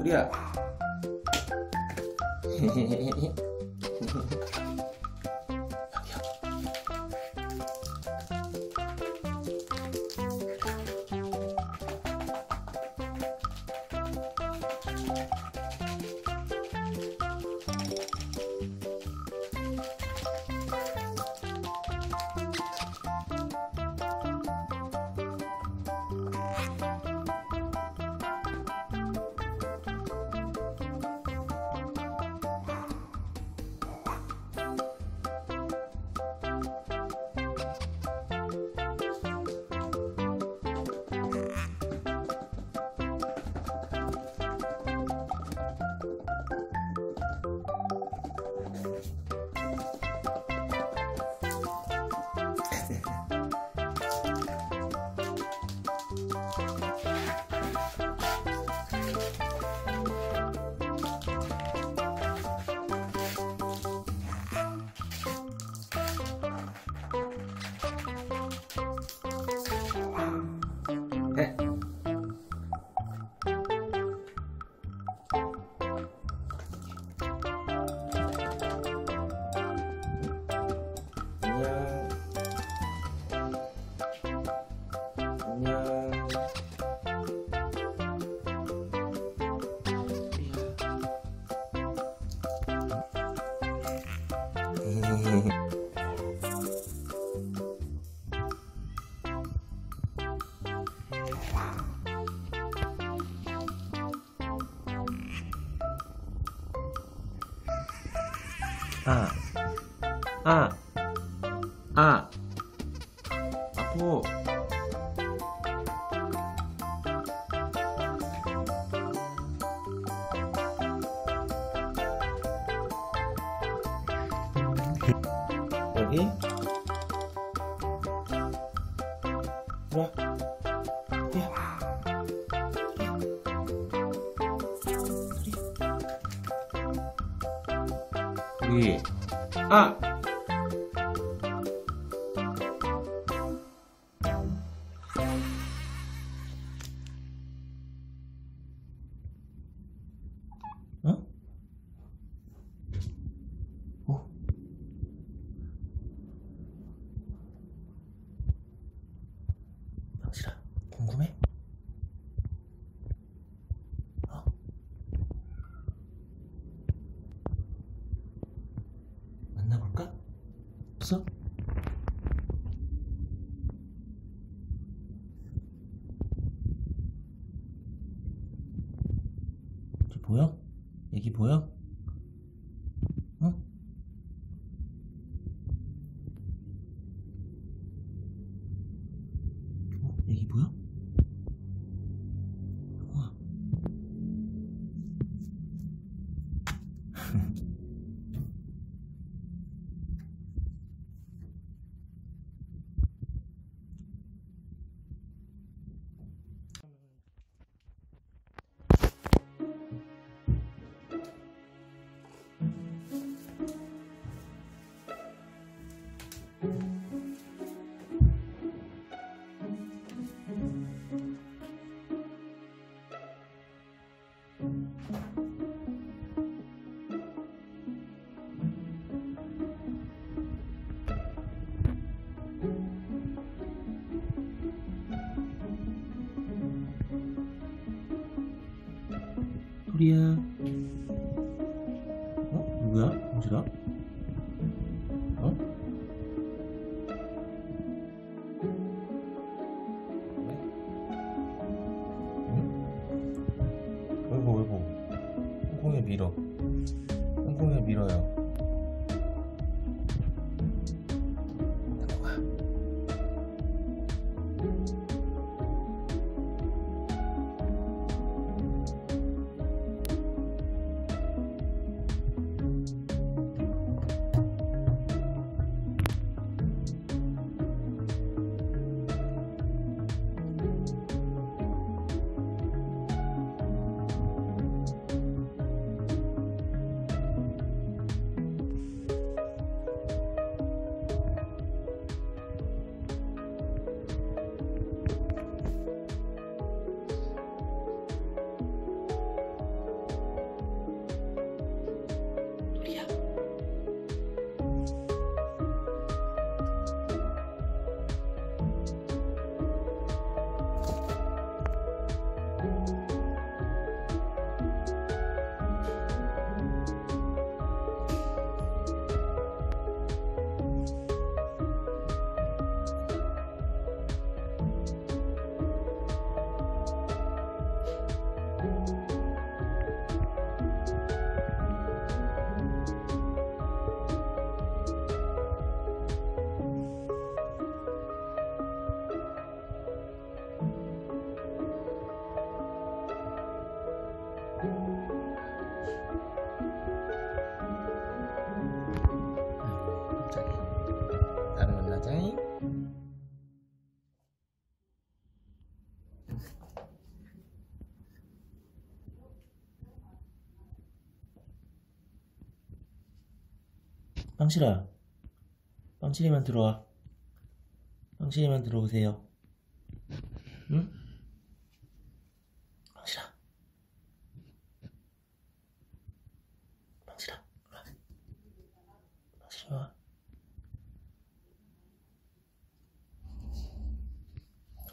우리야 아, 아, 아, 아포. 여기. 와. 아 궁금해? 어? 만나볼까? 없어? 저 보여? 애기 보여? 응? 어, 애기 보여? 소리야. 어? 누구야? 홍실아? 어? 응? 어이구 어이구 홍콩에 밀어 홍콩에 밀어요 빵실아. 빵실이만 들어와. 빵실이만 들어오세요. 응? 빵실아. 빵실아. 일로 와. 빵실이 와.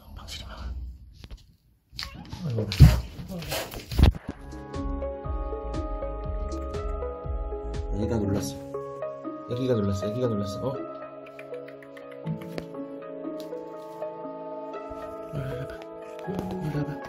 어, 빵실이 와. 애기가 놀랐어. 애기가 놀랐어. 어? 와봐.